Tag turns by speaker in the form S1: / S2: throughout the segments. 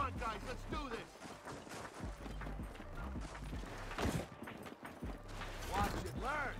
S1: on, guys, let's do this! Watch it, learn!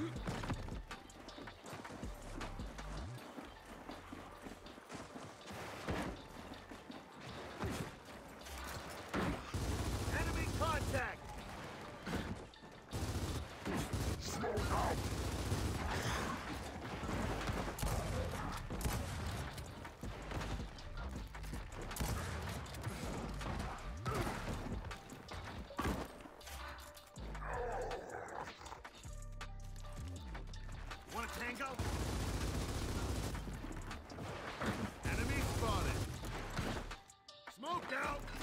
S1: Hmm. out!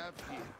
S1: Have here?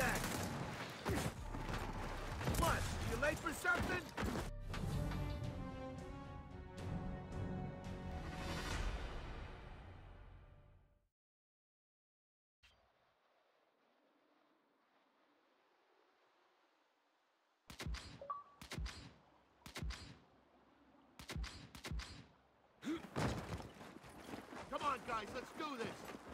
S1: contact! What? You late for something? Come on, guys, let's do this!